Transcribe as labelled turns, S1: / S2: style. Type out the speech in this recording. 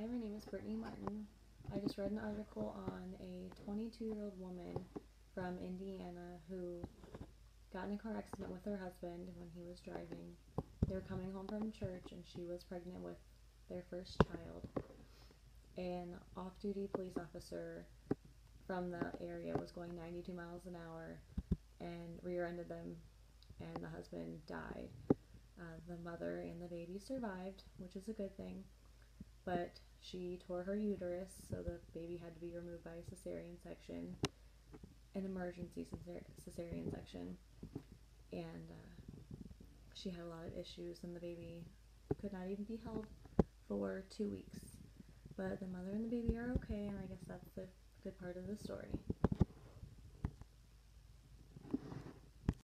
S1: Hi, my name is Brittany Martin. I just read an article on a 22 year old woman from Indiana who got in a car accident with her husband when he was driving. They were coming home from church and she was pregnant with their first child. An off duty police officer from the area was going 92 miles an hour and rear ended them, and the husband died. Uh, the mother and the baby survived, which is a good thing, but she tore her uterus, so the baby had to be removed by a cesarean section, an emergency cesarean section, and uh, she had a lot of issues, and the baby could not even be held for two weeks. But the mother and the baby are okay, and I guess that's the good part of the story.